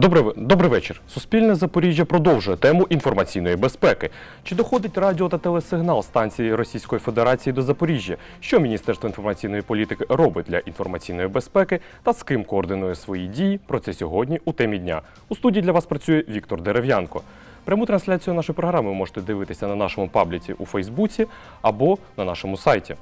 Добрий, добрий вечір. Суспільне Запоріжжя продовжує тему інформаційної безпеки. Чи доходить радіо та телесигнал станції Російської Федерації до Запоріжжя? Що Міністерство інформаційної політики робить для інформаційної безпеки та з ким координує свої дії? Про це сьогодні у темі дня. У студії для вас працює Віктор Дерев'янко. Пряму трансляцію нашої програми ви можете дивитися на нашому пабліці у Фейсбуці або на нашому сайті.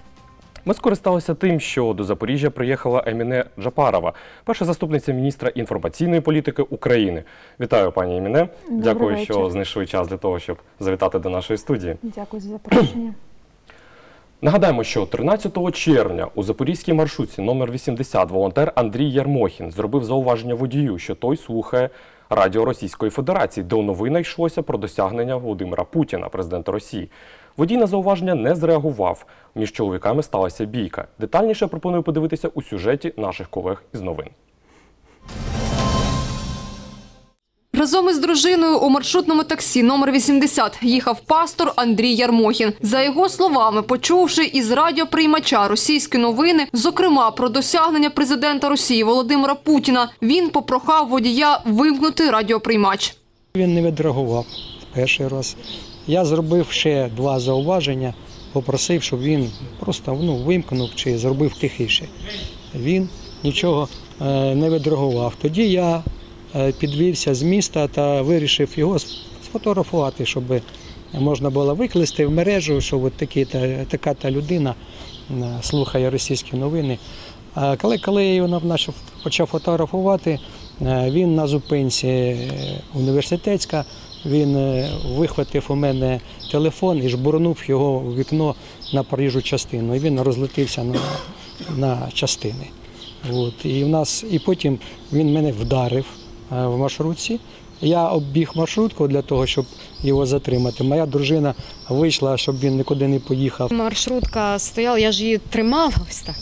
Ми скористалися тим, що до Запоріжжя приїхала Еміне Джапарова, перша заступниця міністра інформаційної політики України. Вітаю, пані Еміне. Добрий Дякую, вечір. що знайшли час для того, щоб завітати до нашої студії. Дякую за запрошення. Нагадаємо, що 13 червня у запорізькій маршрутці номер 80 волонтер Андрій Ярмохін зробив зауваження водію, що той слухає радіо Російської Федерації, де у новинах йшлося про досягнення Володимира Путіна, президента Росії. Водій на зауваження не зреагував. Між чоловіками сталася бійка. Детальніше пропоную подивитися у сюжеті наших колег із новин. Разом із дружиною у маршрутному таксі номер 80 їхав пастор Андрій Ярмохін. За його словами, почувши із радіоприймача російські новини, зокрема про досягнення президента Росії Володимира Путіна, він попрохав водія вимкнути радіоприймач. Він не відреагував перший раз. Я зробив ще два зауваження, попросив, щоб він просто ну, вимкнув чи зробив тихіше. Він нічого е, не відреагував. Тоді я е, підвівся з міста та вирішив його сфотографувати, щоб можна було викласти в мережу, що от така та людина слухає російські новини. Коли, коли я його почав, фотографувати, е, він на зупинці університетська, він е, вихватив у мене телефон і жбурнув його в вікно на проїжджу частину. І він розлетівся на, на частини. От. І, в нас, і потім він мене вдарив е, в маршрутці. Я оббіг маршрутку для того, щоб його затримати. Моя дружина вийшла, щоб він нікуди не поїхав. Маршрутка стояла, я ж її тримала ось так.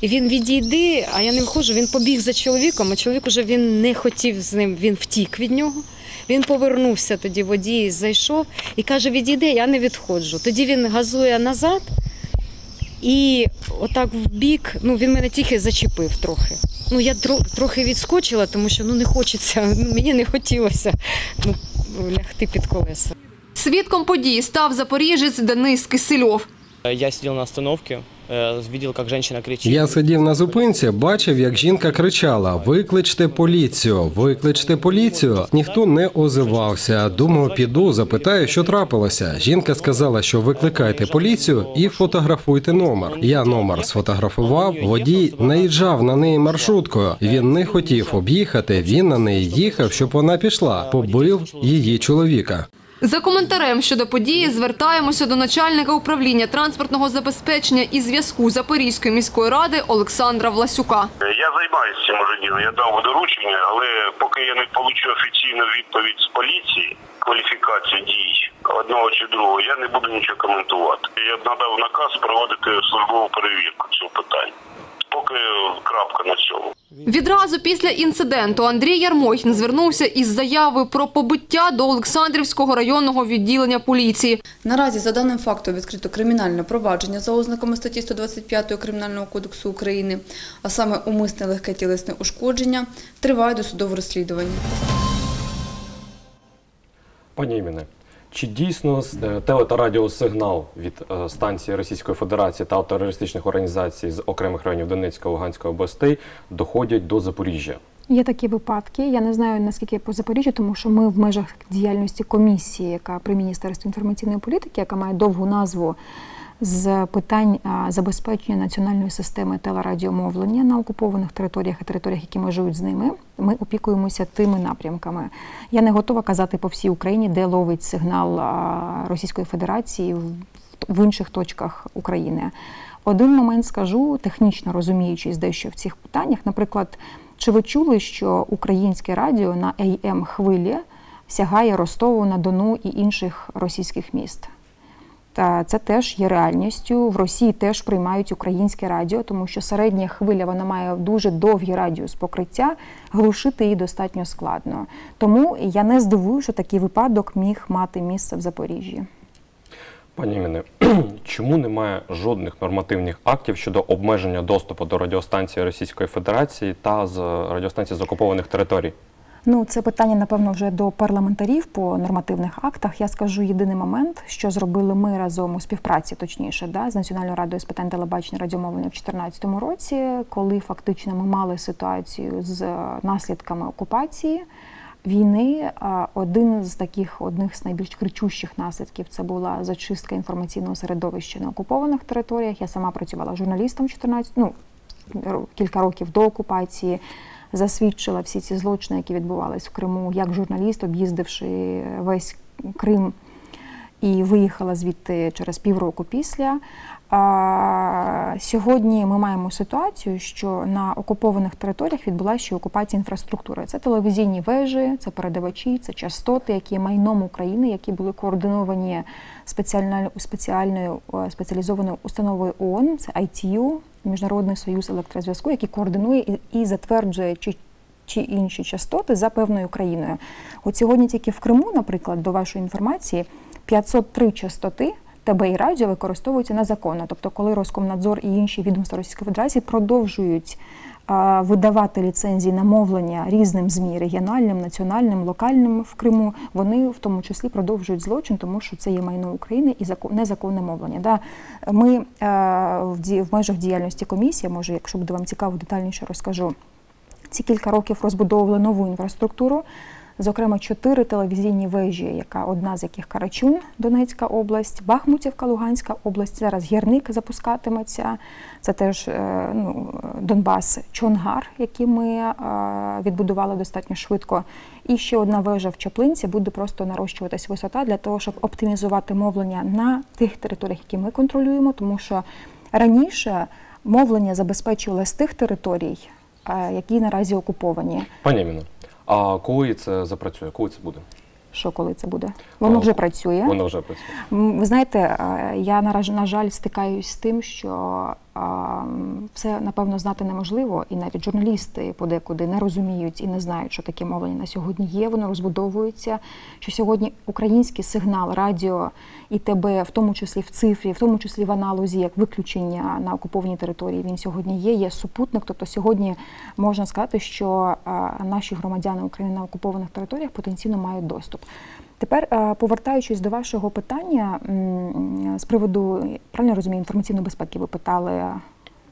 І він відійди, а я не виходжу. Він побіг за чоловіком, а чоловік уже він не хотів з ним, він втік від нього. Він повернувся тоді, водій зайшов і каже: відійди, я не відходжу. Тоді він газує назад і отак в бік, ну він мене тільки зачепив трохи. Ну я тро- трохи відскочила, тому що ну не хочеться, ну, мені не хотілося ну, лягти під колеса. Свідком події став запоріжець Денис Кисельов. Я сидел на остановке, кричит. Я сидів на зупинці, бачив, як жінка кричала: Викличте поліцію, викличте поліцію. Ніхто не озивався. Думав, піду, запитаю, що трапилося. Жінка сказала, що викликайте поліцію і фотографуйте номер. Я номер сфотографував. Водій наїжджав на неї маршруткою. Він не хотів об'їхати. Він на неї їхав, щоб вона пішла. Побив її чоловіка. За коментарем щодо події звертаємося до начальника управління транспортного забезпечення і зв'язку Запорізької міської ради Олександра Власюка. Я займаюся цим ділом. Я дав доручення, але поки я не получу офіційну відповідь з поліції, кваліфікацію дій одного чи другого, я не буду нічого коментувати. Я надав наказ проводити службову перевірку цього питання. Поки крапка на цьому. Відразу після інциденту Андрій Ярмохін звернувся із заявою про побиття до Олександрівського районного відділення поліції. Наразі за даним фактом відкрито кримінальне провадження за ознаками статті 125 Кримінального кодексу України, а саме умисне легке тілесне ушкодження, триває досудове розслідування. Пані Іміне, чи дійсно е, теле та радіосигнал від е, станції Російської Федерації та терористичних організацій з окремих районів Донецької Луганської областей доходять до Запоріжжя? Є такі випадки. Я не знаю наскільки по Запоріжжю, тому що ми в межах діяльності комісії, яка при міністерстві інформаційної політики, яка має довгу назву з питань забезпечення національної системи телерадіомовлення на окупованих територіях і територіях, які межують з ними. Ми опікуємося тими напрямками. Я не готова казати по всій Україні, де ловить сигнал Російської Федерації в- інших точках України. Один момент скажу, технічно розуміючись дещо в цих питаннях. Наприклад, чи ви чули, що українське радіо на am хвилі сягає Ростову на Дону і інших російських міст? Та це теж є реальністю. В Росії теж приймають українське радіо, тому що середня хвиля вона має дуже довгий радіус покриття, глушити її достатньо складно. Тому я не здивую, що такий випадок міг мати місце в Запоріжжі. Пані Міне, чому немає жодних нормативних актів щодо обмеження доступу до радіостанції Російської Федерації та з радіостанцій з окупованих територій? Ну, це питання, напевно, вже до парламентарів по нормативних актах. Я скажу єдиний момент, що зробили ми разом у співпраці, точніше, да, з Національною радою з питань телебачення радіомовлення в 2014 році, коли фактично ми мали ситуацію з е, наслідками окупації. Війни один з таких одних з найбільш кричущих наслідків це була зачистка інформаційного середовища на окупованих територіях. Я сама працювала журналістом 14, ну кілька років до окупації. Засвідчила всі ці злочини, які відбувались в Криму, як журналіст, об'їздивши весь Крим і виїхала звідти через півроку після. Сьогодні ми маємо ситуацію, що на окупованих територіях відбулася окупація інфраструктури. Це телевізійні вежі, це передавачі, це частоти, які є майном України, які були координовані спеціальною спеціальною е, спеціалізованою установою ООН, це ITU, Міжнародний союз електрозв'язку, який координує і затверджує чи чи інші частоти за певною країною. От сьогодні тільки в Криму, наприклад, до вашої інформації, 503 частоти ТБ і радіо використовуються незаконно. Тобто, коли Роскомнадзор і інші відомства Російської Федерації продовжують видавати ліцензії на мовлення різним ЗМІ регіональним, національним, локальним в Криму, вони в тому числі продовжують злочин, тому що це є майно України і закон, незаконне мовлення. Да. Ми е, в межах діяльності комісії, може, якщо буде вам цікаво, детальніше розкажу. Ці кілька років розбудовували нову інфраструктуру, зокрема чотири телевізійні вежі, яка одна з яких Карачун, Донецька область, Бахмутівка, Луганська область. Зараз гірник запускатиметься. Це теж е, ну, Донбас, Чонгар, який ми е, відбудували достатньо швидко. І ще одна вежа в Чаплинці буде просто нарощуватись висота для того, щоб оптимізувати мовлення на тих територіях, які ми контролюємо, тому що раніше мовлення забезпечували з тих територій, е, які наразі окуповані. Пані Аміно, а коли це запрацює? Коли це буде? Що коли це буде? Воно вже працює. Воно вже працює. Ви знаєте, е, я на жаль стикаюсь з тим, що все напевно знати неможливо, і навіть журналісти подекуди не розуміють і не знають, що таке мовлення на сьогодні є. Воно розбудовується. Що сьогодні український сигнал радіо і ТБ, в тому числі в цифрі, в тому числі в аналозі, як виключення на окупованій території, він сьогодні є. Є супутник. Тобто сьогодні можна сказати, що наші громадяни України на окупованих територіях потенційно мають доступ. Тепер, е, повертаючись до вашого питання з приводу правильно розумію, інформаційної безпеки, ви питали.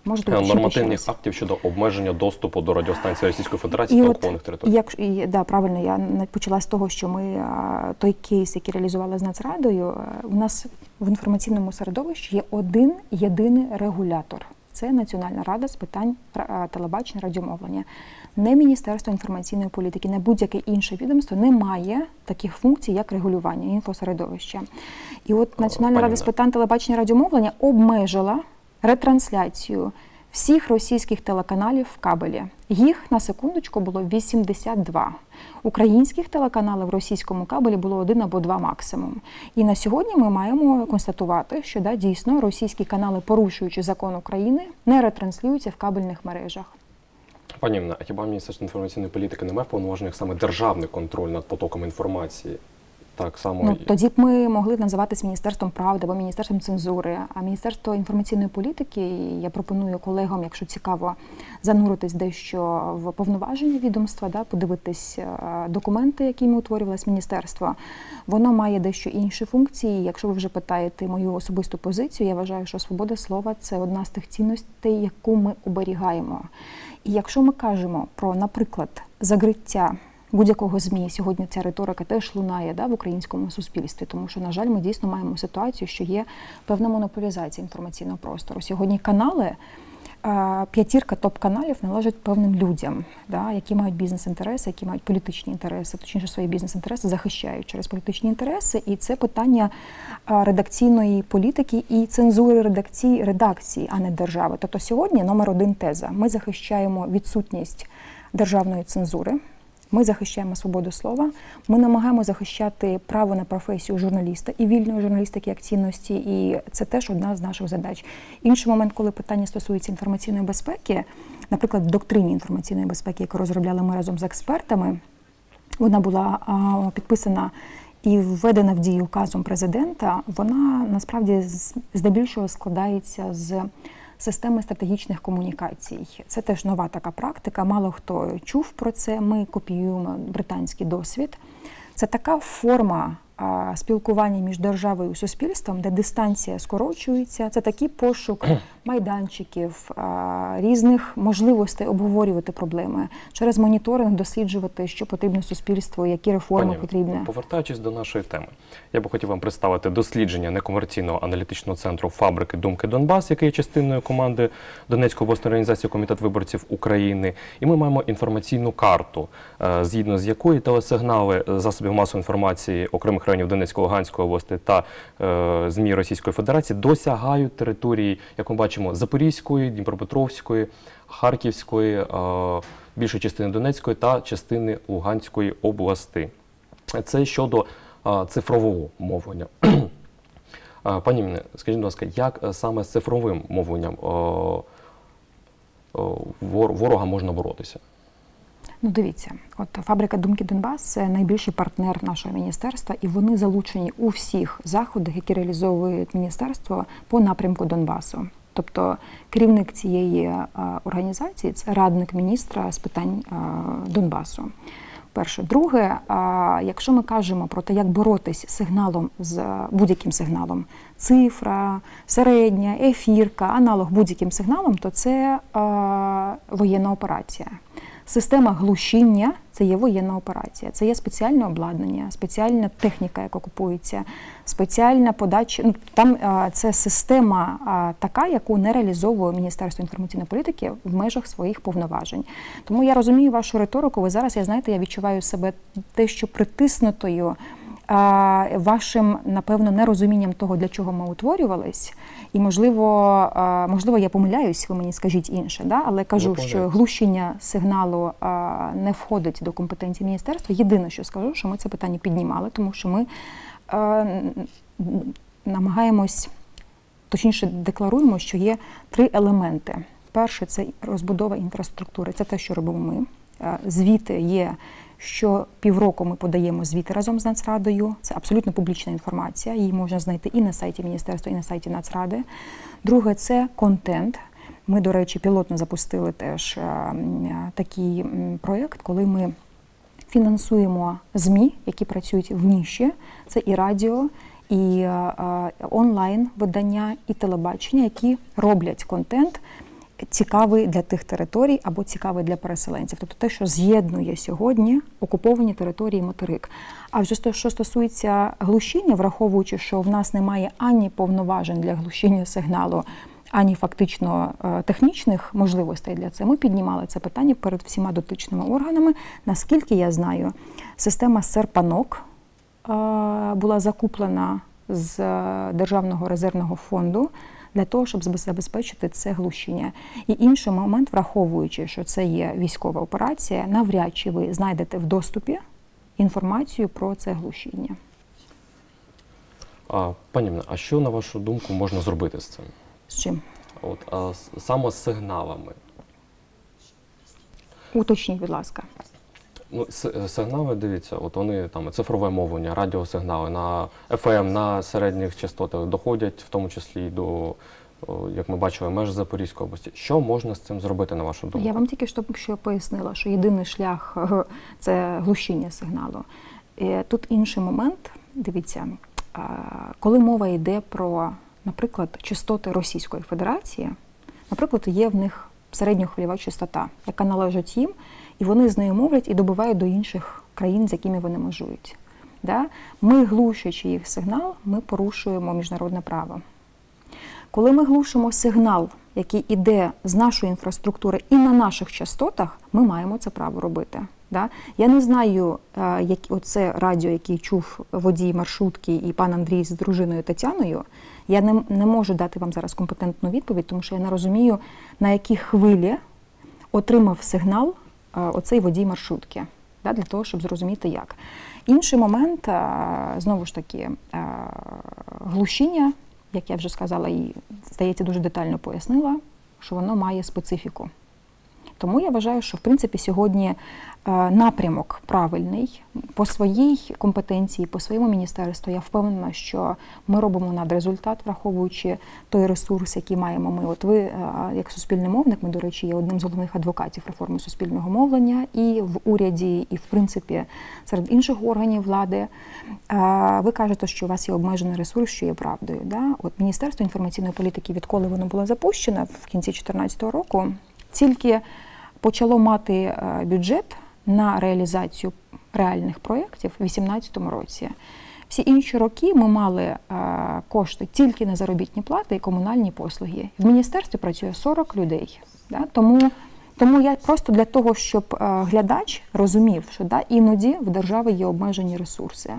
Можете Е, Нормативних актів щодо обмеження доступу до радіостанцій Російської Федерації І та окупованих територій. як, і, да, правильно, я почала з того, що ми той кейс, який реалізували з Нацрадою, е, у нас в інформаційному середовищі є один єдиний регулятор. Це Національна рада з питань телебачення, радіомовлення. Не Міністерство інформаційної політики, не будь-яке інше відомство не має таких функцій, як регулювання інфосередовища. І от Національна пані рада з питань телебачення радіомовлення обмежила ретрансляцію всіх російських телеканалів в кабелі. Їх на секундочку було 82. Українських телеканалів в російському кабелі було один або два максимум. І на сьогодні ми маємо констатувати, що да, дійсно російські канали, порушуючи закон України, не ретранслюються в кабельних мережах. Пані а хіба Міністерство інформаційної політики не має повноважень саме державний контроль над потоком інформації? Так само Ну тоді б ми могли називатись міністерством правди або міністерством цензури. А міністерство інформаційної політики я пропоную колегам, якщо цікаво, зануритись дещо в повноваження відомства, да, подивитись е, документи, якими утворювалось міністерство. Воно має дещо інші функції. Якщо ви вже питаєте мою особисту позицію, я вважаю, що свобода слова це одна з тих цінностей, яку ми оберігаємо. І якщо ми кажемо про, наприклад, закриття будь-якого змі сьогодні ця риторика теж лунає да, в українському суспільстві, тому що, на жаль, ми дійсно маємо ситуацію, що є певна монополізація інформаційного простору. Сьогодні канали. е, П'ятірка топ-каналів належать певним людям, да, які мають бізнес-інтереси, які мають політичні інтереси, точніше свої бізнес-інтереси захищають через політичні інтереси. І це питання е, редакційної політики і цензури редакції, редакції, а не держави. Тобто сьогодні номер один теза: ми захищаємо відсутність державної цензури. Ми захищаємо свободу слова. Ми намагаємося захищати право на професію журналіста і вільної журналістики як цінності, і це теж одна з наших задач. Інший момент, коли питання стосується інформаційної безпеки, наприклад, доктрині інформаційної безпеки, яку розробляли ми разом з експертами, вона була підписана і введена в дію указом президента. Вона насправді здебільшого складається з системи стратегічних комунікацій. Це теж нова така практика. Мало хто чув про це. Ми копіюємо британський досвід. Це така форма спілкування між державою і суспільством, де дистанція скорочується. Це такий пошук майданчиків, різних можливостей обговорювати проблеми через моніторинг, досліджувати, що потрібно суспільству, які реформи Пані, потрібні. Повертаючись до нашої теми, я би хотів вам представити дослідження некомерційного аналітичного центру фабрики Думки Донбас, який є частиною команди Донецької обласної організації Комітет виборців України. І ми маємо інформаційну карту, е, згідно з якої телесигнали засобів масової інформації окремих районів Донецької, Луганської області та е, ЗМІ Російської Федерації досягають території, як ми бачимо, Запорізької, Дніпропетровської, Харківської, е, більшої частини Донецької та частини Луганської області. Це щодо а, цифрового мовлення. Пані Міне, скажіть, будь ласка, як е, саме з цифровим мовленням о, вор- ворога можна боротися? Ну, дивіться, от фабрика Думки Донбас це найбільший партнер нашого міністерства, і вони залучені у всіх заходах, які реалізовує міністерство по напрямку Донбасу. Тобто керівник цієї е, організації це радник міністра з питань е, Донбасу. Перше, друге, якщо ми кажемо про те, як боротись сигналом з будь-яким сигналом, цифра, середня, ефірка, аналог будь-яким сигналом, то це воєнна операція. Система глушіння це є воєнна операція, це є спеціальне обладнання, спеціальна техніка, яка купується, спеціальна подача. Ну там це система така, яку не реалізовує Міністерство інформаційної політики в межах своїх повноважень. Тому я розумію вашу риторику. Ви зараз я знаєте, я відчуваю себе те, що притиснутою. Вашим, напевно, нерозумінням того, для чого ми утворювались, і можливо, можливо, я помиляюсь, ви мені скажіть інше, да? але кажу, що помиляєтесь. глушіння сигналу не входить до компетенції міністерства. Єдине, що скажу, що ми це питання піднімали, тому що ми намагаємось, точніше, декларуємо, що є три елементи. Перше це розбудова інфраструктури, це те, що робимо ми. Звіти є. Що півроку ми подаємо звіти разом з Нацрадою. Це абсолютно публічна інформація. Її можна знайти і на сайті міністерства, і на сайті Нацради. Друге це контент. Ми, до речі, пілотно запустили теж е, такий проєкт, коли ми фінансуємо ЗМІ, які працюють в ніші. Це і радіо, і е, е, онлайн видання, і телебачення, які роблять контент цікавий для тих територій або цікавий для переселенців. Тобто те, що з'єднує сьогодні окуповані території материк. А вже що стосується глушіння, враховуючи, що в нас немає ані повноважень для глушіння сигналу. Ані фактично е, технічних можливостей для цього. Ми піднімали це питання перед всіма дотичними органами. Наскільки я знаю, система Серпанок е, була закуплена з е, Державного резервного фонду для того, щоб забезпечити це глушіння. І інший момент, враховуючи, що це є військова операція, навряд чи ви знайдете в доступі інформацію про це глушіння. А, пані а що, на вашу думку, можна зробити з цим? З чим? От, а, саме з сигналами. Уточніть, будь ласка. Ну, сигнали, дивіться, от вони там цифрове мовлення, радіосигнали на FM, на середніх частотах доходять, в тому числі до, як ми бачили, меж Запорізької області. Що можна з цим зробити, на вашу думку? Я вам тільки що, що пояснила, що єдиний шлях е, це глушіння сигналу. Е, Тут інший момент. Дивіться, коли мова йде про, наприклад, частоти Російської Федерації, наприклад, є в них середньохвильова частота, яка належить їм, і вони з нею мовлять і добувають до інших країн, з якими вони межують. Да? Ми, глушачи їх сигнал, ми порушуємо міжнародне право. Коли ми глушимо сигнал, який іде з нашої інфраструктури і на наших частотах, ми маємо це право робити. Да? Я не знаю, е, як оце радіо, який чув водій маршрутки і пан Андрій з дружиною Тетяною. Я не, не можу дати вам зараз компетентну відповідь, тому що я не розумію, на якій хвилі отримав сигнал оцей водій маршрутки, да, для того, щоб зрозуміти як. Інший момент, е, знову ж таки, е, глушіння, як я вже сказала, і здається, дуже детально пояснила, що воно має специфіку. Тому я вважаю, що в принципі сьогодні е, напрямок правильний по своїй компетенції, по своєму міністерству. Я впевнена, що ми робимо надрезультат, враховуючи той ресурс, який маємо ми. От ви, е, як суспільний мовник, ми, до речі, є одним з головних адвокатів реформи суспільного мовлення і в уряді, і в принципі серед інших органів влади. Е, Ви кажете, що у вас є обмежений ресурс, що є правдою. Да? От Міністерство інформаційної політики, відколи воно було запущено в кінці 2014 року, тільки почало мати е, бюджет на реалізацію реальних проєктів у 2018 році. Всі інші роки ми мали е, кошти тільки на заробітні плати і комунальні послуги. В міністерстві працює 40 людей. Да? Тому, тому я просто для того, щоб е, глядач розумів, що да, іноді в держави є обмежені ресурси.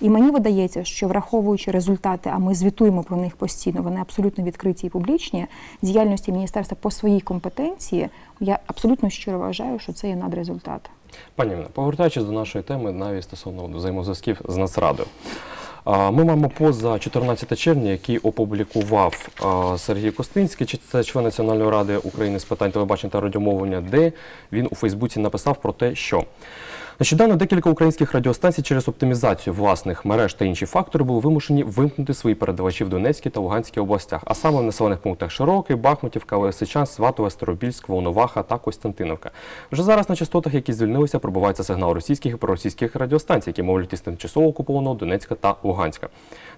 І мені видається, що враховуючи результати, а ми звітуємо про них постійно, вони абсолютно відкриті і публічні, діяльності міністерства по своїй компетенції, я абсолютно щиро вважаю, що це є надрезультат. Пані Інно, повертаючись до нашої теми, навіть стосовно взаємозв'язків з Нацрадою. Ми маємо поза 14 червня, який опублікував Сергій Костинський, чи це член Національної ради України з питань телебачення та радіомовлення, де він у Фейсбуці написав про те, що нещодавно декілька українських радіостанцій через оптимізацію власних мереж та інші фактори були вимушені вимкнути свої передавачі в Донецькій та Луганській областях, а саме в населених пунктах Широкий, Бахмутівка, Лисичан, Сватове, Старобільськ, Волноваха та Костянтиновка. Вже зараз на частотах, які звільнилися, пробивається сигнал російських і проросійських радіостанцій, які мовлять із тимчасово окупованого Донецька та Луганська.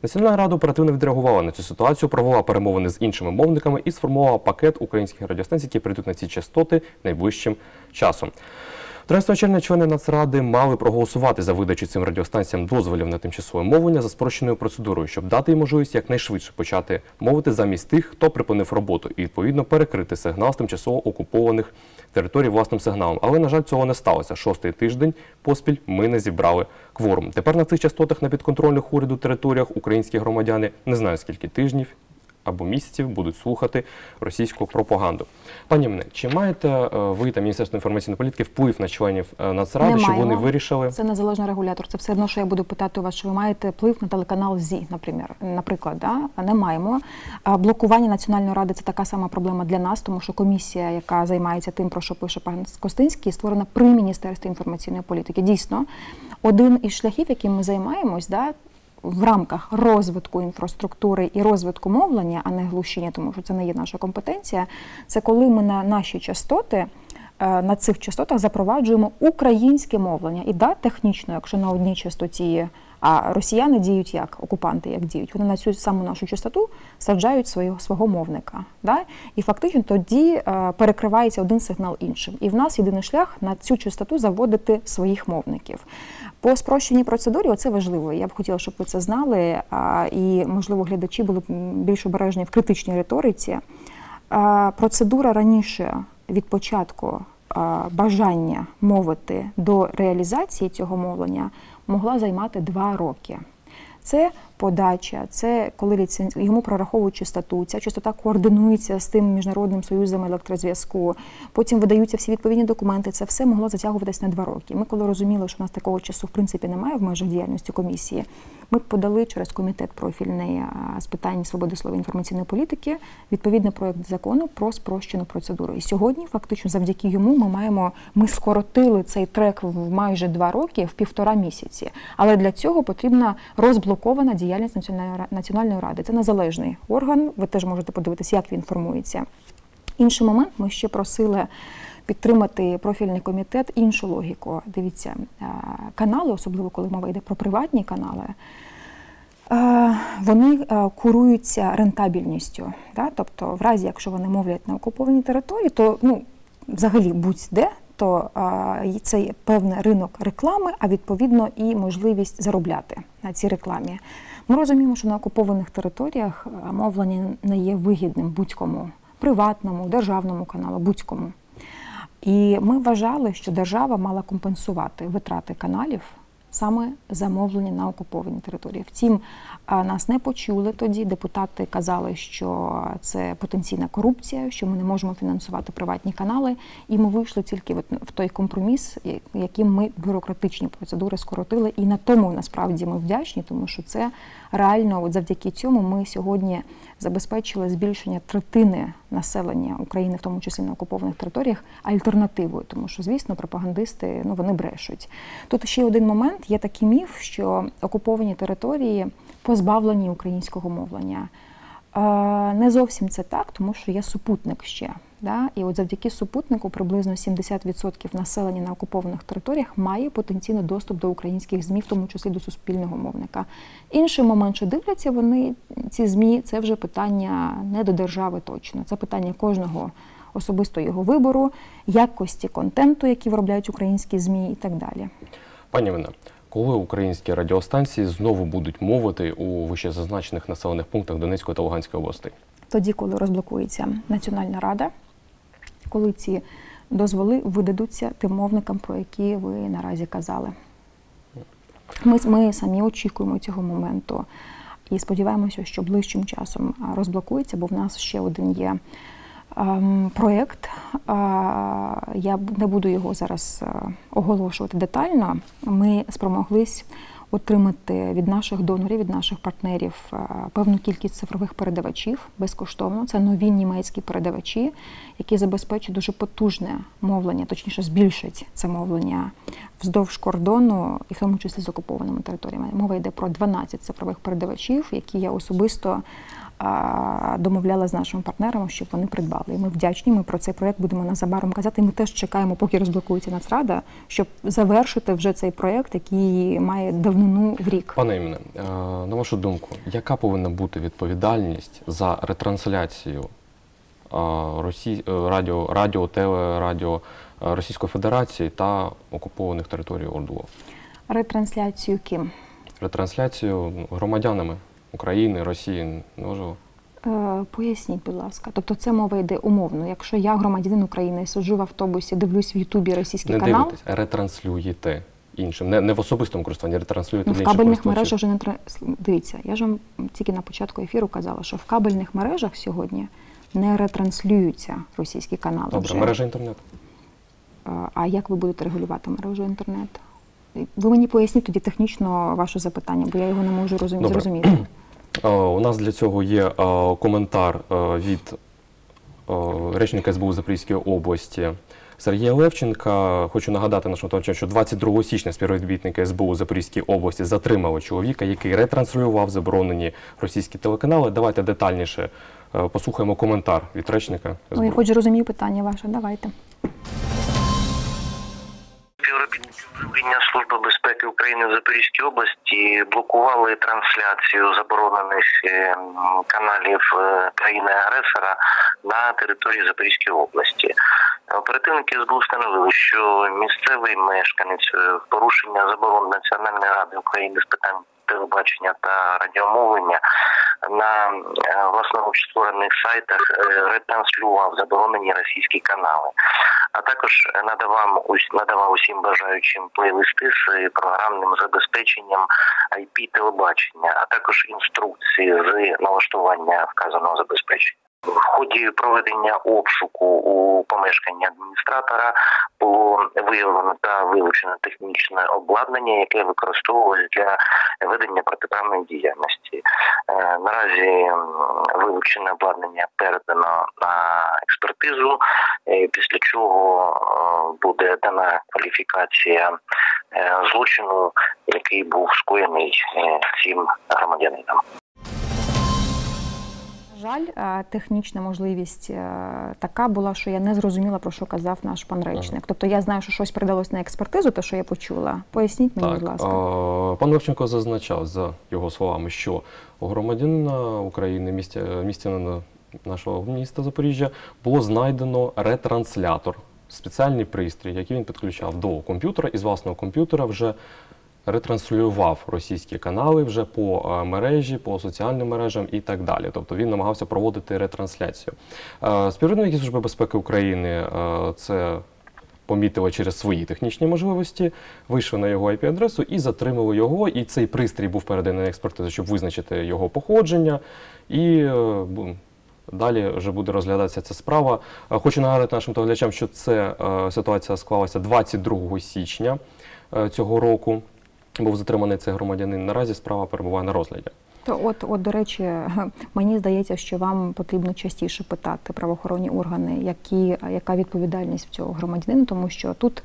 Національна рада оперативно відреагувала на цю ситуацію, провела перемовини з іншими мовниками і сформувала пакет українських радіостанцій, які прийдуть на ці частоти найближчим часом. 13 червня члени Нацради мали проголосувати за видачу цим радіостанціям дозволів на тимчасове мовлення за спрощеною процедурою, щоб дати їм можливість якнайшвидше почати мовити замість тих, хто припинив роботу, і відповідно перекрити сигнал з тимчасово окупованих територій власним сигналом. Але на жаль, цього не сталося. Шостий тиждень поспіль ми не зібрали кворум. Тепер на цих частотах на підконтрольних уряду територіях українські громадяни не знаю скільки тижнів або місяців будуть слухати російську пропаганду. Пані мене, чи маєте е, ви та Міністерство інформаційної політики вплив на членів е, Нацради, Не щоб маємо. вони вирішили? Це незалежний регулятор. Це все одно, що я буду питати у вас, що ви маєте вплив на телеканал ЗІ, наприклад. наприклад да? Не маємо. Блокування Національної ради це така сама проблема для нас, тому що комісія, яка займається тим, про що пише пан Костинський, створена при Міністерстві інформаційної політики. Дійсно, один із шляхів, яким ми займаємось, да, в рамках розвитку інфраструктури і розвитку мовлення, а не глушіння, тому що це не є наша компетенція. Це коли ми на наші частоти. е, На цих частотах запроваджуємо українське мовлення. І да, технічно, якщо на одній частоті, а росіяни діють як окупанти, як діють, вони на цю саму нашу частоту саджають свого свого мовника. Да? І фактично тоді е, перекривається один сигнал іншим. І в нас єдиний шлях на цю частоту заводити своїх мовників. По спрощеній процедурі це важливо. Я б хотіла, щоб ви це знали, і можливо глядачі були б більш обережні в критичній риториці. Процедура раніше від початку бажання мовити до реалізації цього мовлення могла займати два роки. Це подача, це коли ліцен... йому прораховують частоту, ця частота координується з тим міжнародним союзом електрозв'язку. Потім видаються всі відповідні документи. Це все могло затягуватись на два роки. Ми, коли розуміли, що у нас такого часу в принципі немає в межах діяльності комісії, ми подали через комітет профільний з питань свободи слова інформаційної політики відповідний проект закону про спрощену процедуру. І сьогодні, фактично, завдяки йому, ми маємо ми скоротили цей трек в майже два роки в півтора місяці. Але для цього потрібна розблокована діяльність національної ради. Це незалежний орган. Ви теж можете подивитися, як він формується. Інший момент ми ще просили підтримати профільний комітет іншу логіку. Дивіться, е, канали, особливо коли мова йде про приватні канали. е, Вони е, куруються рентабельністю. Тобто, в разі, якщо вони мовлять на окупованій території, то ну, взагалі будь-де, то це є певний ринок реклами, а відповідно і можливість заробляти на цій рекламі. Ми розуміємо, що на окупованих територіях мовлення не є вигідним будь-кому приватному, державному каналу, будь-кому. І ми вважали, що держава мала компенсувати витрати каналів саме замовлення на окупованій території. Втім, нас не почули тоді. Депутати казали, що це потенційна корупція, що ми не можемо фінансувати приватні канали. І ми вийшли тільки в той компроміс, яким ми бюрократичні процедури скоротили. І на тому насправді ми вдячні, тому що це реально, от завдяки цьому, ми сьогодні забезпечили збільшення третини населення України, в тому числі на окупованих територіях, альтернативою, тому що, звісно, пропагандисти ну вони брешуть. Тут ще один момент: є такий міф, що окуповані території позбавлені українського мовлення. Е, Не зовсім це так, тому що є супутник ще. Да? І от завдяки супутнику приблизно 70% населення на окупованих територіях має потенційний доступ до українських ЗМІ, в тому числі до суспільного мовника. Інший момент, що дивляться вони ці ЗМІ, це вже питання не до держави точно. Це питання кожного особисто його вибору, якості контенту, який виробляють українські ЗМІ і так далі. Пані Вина, коли українські радіостанції знову будуть мовити у вищезазначених населених пунктах Донецької та Луганської областей? тоді, коли розблокується Національна рада, коли ці дозволи видадуться тим мовникам, про які ви наразі казали. Ми, ми самі очікуємо цього моменту і сподіваємося, що ближчим часом розблокується, бо в нас ще один є ем, проєкт. Я не буду його зараз е, оголошувати детально. Ми спромоглись отримати від наших донорів, від наших партнерів е, певну кількість цифрових передавачів безкоштовно. Це нові німецькі передавачі, які забезпечать дуже потужне мовлення, точніше збільшать це мовлення вздовж кордону, і в тому числі з окупованими територіями. Мова йде про 12 цифрових передавачів, які я особисто домовляла з нашими партнерами, щоб вони придбали. І ми вдячні. Ми про цей проект будемо незабаром казати. І ми теж чекаємо, поки розблокується Нацрада, щоб завершити вже цей проект, який має давнину в рік. Пане Імне, е, на вашу думку, яка повинна бути відповідальність за ретрансляцію е, Росі... е, радіо, радіо, телерадіо е, Російської Федерації та окупованих територій ОРДЛО? Ретрансляцію ким? Ретрансляцію громадянами України, Росії, можливо? Е, Поясніть, будь ласка. Тобто це мова йде умовно. Якщо я громадянин України, сиджу в автобусі, дивлюсь в Ютубі російський Не канал, дивитесь, ретранслюєте іншим. Не, не в особистому користуванні, ретранслюєте ну в кабельних мережах вже не дивіться. Я ж вам тільки на початку ефіру казала, що в кабельних мережах сьогодні не ретранслюються російські канали. Добре, вже. мережа інтернету. Е, А як ви будете регулювати мережу інтернет? Ви мені поясніть тоді технічно ваше запитання, бо я його не можу розум... Зрозуміти. Е, У нас для цього є е, коментар е, від речника СБУ Запорізької області Сергія Левченка. Хочу нагадати нашим товаришам, що 22 січня співробітники СБУ Запорізької області затримали чоловіка, який ретранслював заборонені російські телеканали. Давайте детальніше послухаємо коментар від речника Ну, я СБУ. хоч розумію питання ваше. Давайте. Співробітники управління Служби безпеки України в Запорізькій області блокували трансляцію заборонених е, каналів е, країни-агресора на території Запорізької області. Оперативники СБУ встановили, що місцевий мешканець е, порушення заборон Національної ради України з питань телебачення та радіомовлення на е, власноруч створених сайтах е, ретранслював заборонені російські канали а також надавав надавав усім бажаючим плейлисти з програмним забезпеченням IP телебачення, а також інструкції з налаштування вказаного забезпечення. В ході проведення обшуку у помешканні адміністратора було виявлено та вилучено технічне обладнання, яке використовувалось для ведення протиправної діяльності. Е, Наразі вилучене обладнання передано на експертизу, е, після чого е, буде дана кваліфікація злочину, який був скоєний цим громадянином. Жаль, технічна можливість така була, що я не зрозуміла, про що казав наш пан речник. Тобто я знаю, що щось передалось на експертизу, те, що я почула. Поясніть мені, Так, будь ласка. е, пан Левченко зазначав за його словами, що громадянина України, місті, містянина нашого міста Запоріжжя, було знайдено ретранслятор, спеціальний пристрій, який він підключав до комп'ютера, і з власного комп'ютера вже ретранслював російські канали вже по е, мережі, по соціальним мережам і так далі. Тобто він намагався проводити ретрансляцію. Е, Співробітники Служби безпеки України е, це помітили через свої технічні можливості, вийшли на його IP-адресу і затримали його. І цей пристрій був переданий на експертизу, щоб визначити його походження. І далі вже буде розглядатися ця справа. Хочу нагадати нашим телеглядачам, що це ситуація склалася 22 січня цього року. Був затриманий цей громадянин. Наразі справа перебуває на розгляді. То от, от, до речі, мені здається, що вам потрібно частіше питати правоохоронні органи, які, яка відповідальність в цього громадянина, тому що тут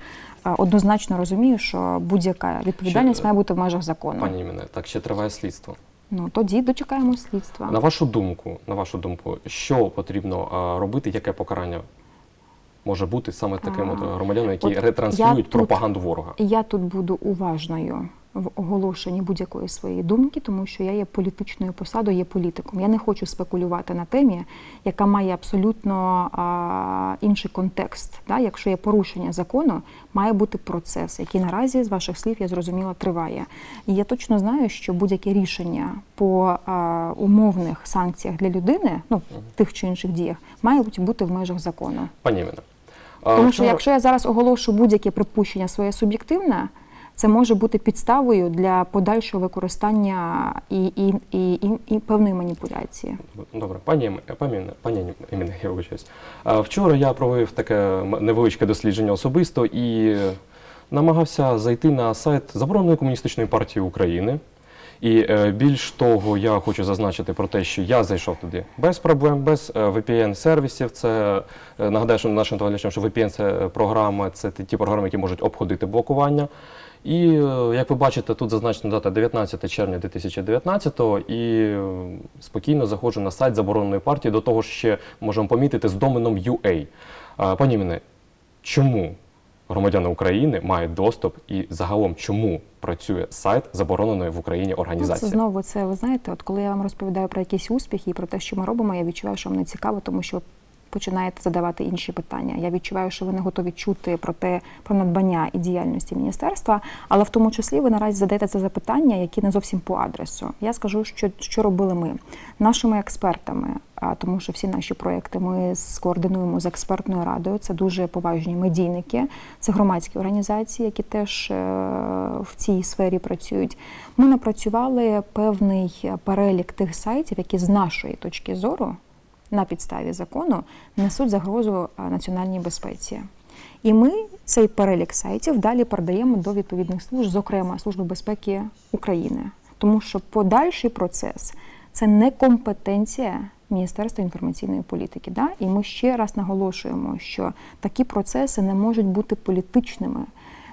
однозначно розумію, що будь-яка відповідальність Ще, має бути в межах закону. Пані Іміне, так ще триває слідство. Ну тоді дочекаємо слідства. На вашу думку, на вашу думку, що потрібно робити, яке покарання може бути саме таким А, от громадянам, які от ретранслюють тут- пропаганду ворога? І я тут буду уважною в оголошенні будь-якої своєї думки, тому що я є політичною посадою, є політиком. Я не хочу спекулювати на темі, яка має абсолютно а, інший контекст. Да? Якщо є порушення закону, має бути процес, який наразі з ваших слів я зрозуміла триває. І я точно знаю, що будь-яке рішення по а, умовних санкціях для людини, ну тих чи інших діях, має бути в межах закону. Пані Іміне, Тому що якщо я зараз оголошу будь-яке припущення своє суб'єктивне, це може бути підставою для подальшого використання і, і, і, і, і певної маніпуляції. Добре, пані Ім- пані пані Іміне, я вибачаюсь. Вчора я провів таке невеличке дослідження особисто і намагався зайти на сайт забороненої комуністичної партії України. І е, більш того, я хочу зазначити про те, що я зайшов туди без проблем, без е, VPN-сервісів. Це е, нагадаю що нашим товаришам, що VPN – це програми, це ті програми, які можуть обходити блокування. І е, як ви бачите, тут зазначена дата 19 червня 2019-го, і е, спокійно заходжу на сайт забороненої партії. До того ж ще можемо помітити з доменом UA. Пані Міне, чому громадяни України мають доступ і загалом чому працює сайт забороненої в Україні Ну, це організації? знову це ви знаєте, от коли я вам розповідаю про якісь успіхи і про те, що ми робимо, я відчуваю, що вам не цікаво, тому що починаєте задавати інші питання. Я відчуваю, що ви не готові чути про те, про надбання і діяльності міністерства, але в тому числі ви наразі задаєте це запитання, які не зовсім по адресу. Я скажу, що, що робили ми нашими експертами, тому що всі наші проекти ми скоординуємо з експертною радою. Це дуже поважні медійники, це громадські організації, які теж е, в цій сфері працюють. Ми напрацювали певний перелік тих сайтів, які з нашої точки зору на підставі закону несуть загрозу е, національній безпеці. І ми цей перелік сайтів далі передаємо до відповідних служб, зокрема Служби безпеки України, тому що подальший процес це не компетенція Міністерства інформаційної політики. Да? І ми ще раз наголошуємо, що такі процеси не можуть бути політичними.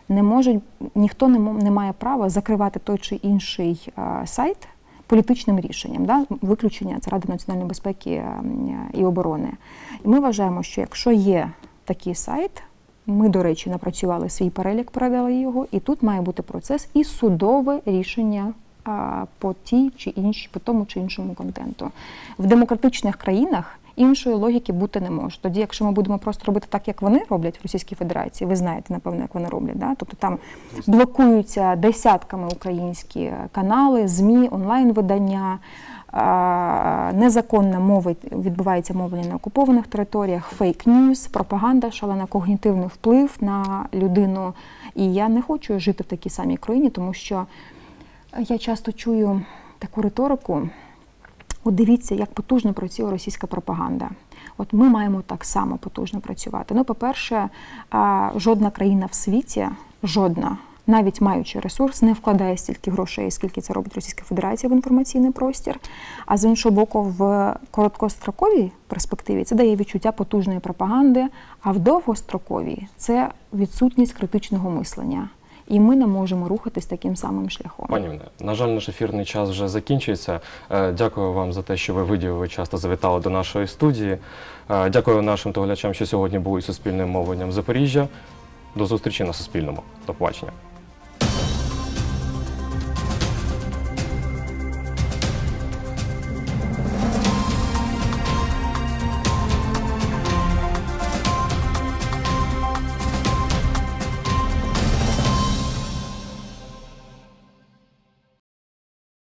Не можуть ніхто не, має права закривати той чи інший а, сайт політичним рішенням, да? виключення це Ради національної безпеки е, і оборони. І ми вважаємо, що якщо є такий сайт, ми, до речі, напрацювали свій перелік, передали його, і тут має бути процес і судове рішення по тій чи іншій, по тому чи іншому контенту. В демократичних країнах іншої логіки бути не може. Тоді, якщо ми будемо просто робити так, як вони роблять в Російській Федерації, ви знаєте, напевно, як вони роблять. Да? Тобто там блокуються десятками українські канали, ЗМІ, онлайн-видання. Незаконна мова відбувається мовлення на окупованих територіях, фейк-ньюс, пропаганда, шалена когнітивний вплив на людину. І я не хочу жити в такій самій країні, тому що я часто чую таку риторику. От дивіться, як потужно працює російська пропаганда. От ми маємо так само потужно працювати. Ну, по-перше, жодна країна в світі, жодна, навіть маючи ресурс, не вкладає стільки грошей, скільки це робить Російська Федерація в інформаційний простір. А з іншого боку, в короткостроковій перспективі це дає відчуття потужної пропаганди, а в довгостроковій це відсутність критичного мислення. І ми не можемо рухатись таким самим шляхом. Пані на жаль, наш ефірний час вже закінчується. Е, Дякую вам за те, що ви виділили час та завітали до нашої студії. Е, Дякую нашим доглядачам, що сьогодні були суспільним мовленням Запоріжжя. До зустрічі на Суспільному. До побачення.